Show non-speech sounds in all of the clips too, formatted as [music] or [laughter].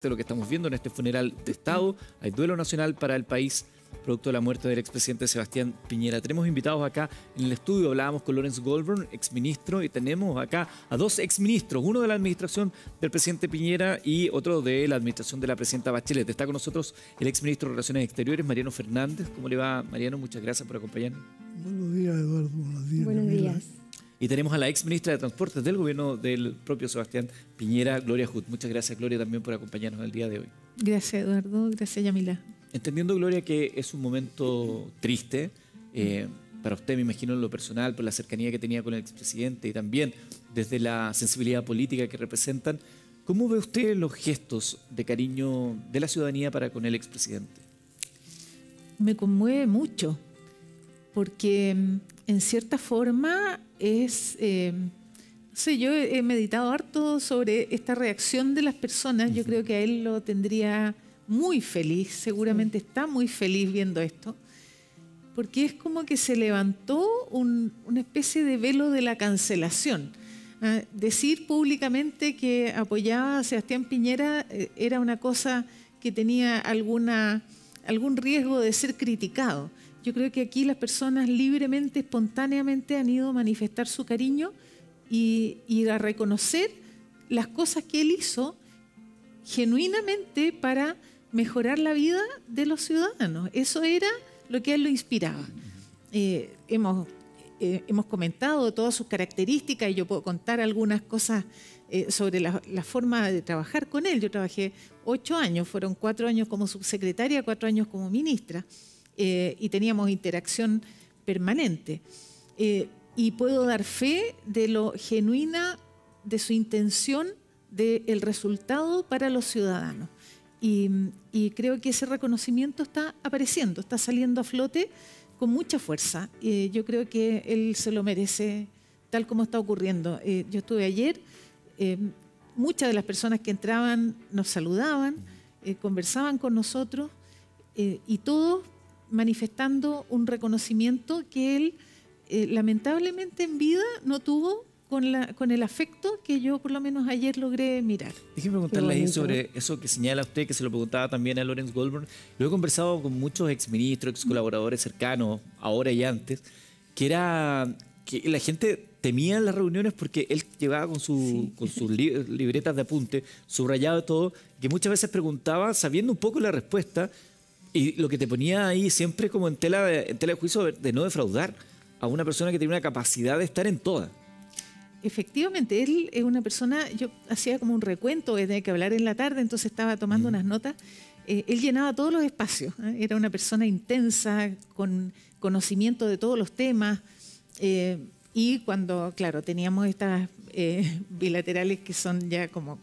de lo que estamos viendo en este funeral de Estado. Hay duelo nacional para el país, producto de la muerte del expresidente Sebastián Piñera. Tenemos invitados acá en el estudio, hablábamos con Lorenz Goldberg, exministro, y tenemos acá a dos exministros, uno de la administración del presidente Piñera y otro de la administración de la presidenta Bachelet. Está con nosotros el exministro de Relaciones Exteriores, Mariano Fernández. ¿Cómo le va, Mariano? Muchas gracias por acompañarnos. Buenos días, Eduardo. Buenos días. Buenos días. Y tenemos a la ex ministra de Transportes del gobierno del propio Sebastián Piñera, Gloria Hood. Muchas gracias, Gloria, también por acompañarnos el día de hoy. Gracias, Eduardo. Gracias, Yamila. Entendiendo, Gloria, que es un momento triste eh, para usted, me imagino, en lo personal, por la cercanía que tenía con el expresidente y también desde la sensibilidad política que representan, ¿cómo ve usted los gestos de cariño de la ciudadanía para con el expresidente? Me conmueve mucho, porque en cierta forma es, eh, no sé, yo he meditado harto sobre esta reacción de las personas, yo creo que a él lo tendría muy feliz, seguramente está muy feliz viendo esto, porque es como que se levantó una especie de velo de la cancelación. Ah, decir públicamente que apoyaba a Sebastián Piñera eh, era una cosa que tenía alguna, algún riesgo de ser criticado. Yo creo que aquí las personas libremente, espontáneamente han ido a manifestar su cariño y, a reconocer las cosas que él hizo genuinamente para mejorar la vida de los ciudadanos. Eso era lo que a él lo inspiraba. Eh, hemos, eh, hemos comentado todas sus características y yo puedo contar algunas cosas eh, sobre la, la, forma de trabajar con él. Yo trabajé ocho años, fueron cuatro años como subsecretaria, cuatro años como ministra. Eh, y teníamos interacción permanente. Eh, y puedo dar fe de lo genuina de su intención del resultado para los ciudadanos. Y, creo que ese reconocimiento está apareciendo, está saliendo a flote con mucha fuerza. Eh, yo creo que él se lo merece tal como está ocurriendo. yo estuve ayer, muchas de las personas que entraban nos saludaban, conversaban con nosotros y todos manifestando un reconocimiento que él eh, lamentablemente en vida no tuvo con, la, con el afecto que yo por lo menos ayer logré mirar. Déjeme preguntarle ahí sobre eso que señala usted, que se lo preguntaba también a Lorenz Goldberg. Lo he conversado con muchos exministros, ex colaboradores cercanos, ahora y antes, que era que la gente temía las reuniones porque él llevaba con, su, con sus [laughs] libretas de apunte, subrayado todo, que muchas veces preguntaba, sabiendo un poco la respuesta, y lo que te ponía ahí siempre como en tela de, en tela de juicio de no defraudar a una persona que tiene una capacidad de estar en todas. Efectivamente, él es una persona, yo hacía como un recuento, tenía que hablar en la tarde, entonces estaba tomando unas notas. Eh, él llenaba todos los espacios, ¿eh? era una persona intensa, con conocimiento de todos los temas. Eh, y cuando, claro, teníamos estas [laughs] bilaterales que son ya como,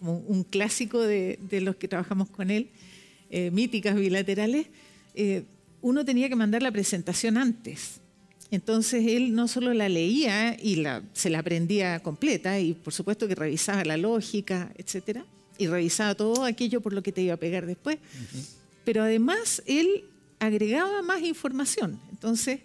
como un clásico de, de los que trabajamos con él, eh, míticas bilaterales, eh, uno tenía que mandar la presentación antes. Entonces él no solo la leía y la, se la aprendía completa, y por supuesto que revisaba la lógica, etcétera, y revisaba todo aquello por lo que te iba a pegar después, pero además él agregaba más información. Entonces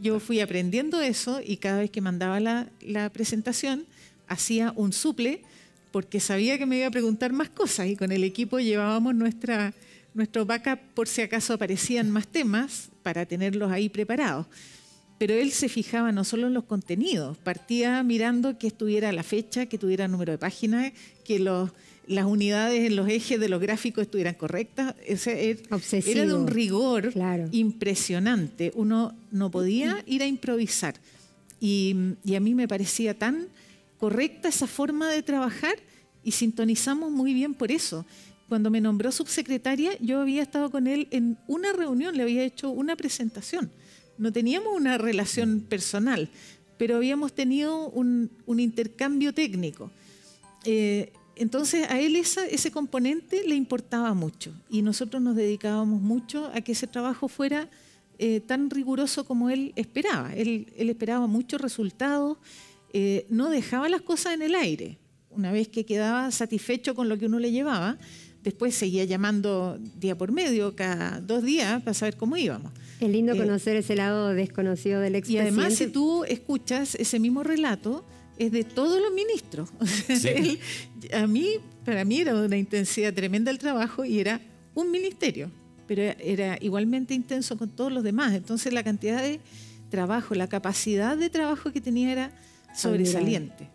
yo fui aprendiendo eso y cada vez que mandaba la, la presentación hacía un suple porque sabía que me iba a preguntar más cosas y con el equipo llevábamos nuestra nuestro backup por si acaso aparecían más temas para tenerlos ahí preparados. Pero él se fijaba no solo en los contenidos, partía mirando que estuviera la fecha, que tuviera número de página, que los, las unidades en los ejes de los gráficos estuvieran correctas. era de un rigor impresionante. Uno no podía ir a improvisar. Y, y a mí me parecía tan correcta esa forma de trabajar y sintonizamos muy bien por eso cuando me nombró subsecretaria, yo había estado con él en una reunión, le había hecho una presentación. No teníamos una relación personal, pero habíamos tenido un, intercambio técnico. Eh, entonces a él ese componente le importaba mucho y nosotros nos dedicábamos mucho a que ese trabajo fuera eh, tan riguroso como él esperaba. Él, esperaba muchos resultados, eh, no dejaba las cosas en el aire. Una vez que quedaba satisfecho con lo que uno le llevaba, Después seguía llamando día por medio, cada dos días, para saber cómo íbamos. Es lindo eh, conocer ese lado desconocido del expresidente. Y además, si tú escuchas ese mismo relato, es de todos los ministros. [laughs] a mí, para mí era de una intensidad tremenda el trabajo y era un ministerio, pero era igualmente intenso con todos los demás. Entonces la cantidad de trabajo, la capacidad de trabajo que tenía era sobresaliente.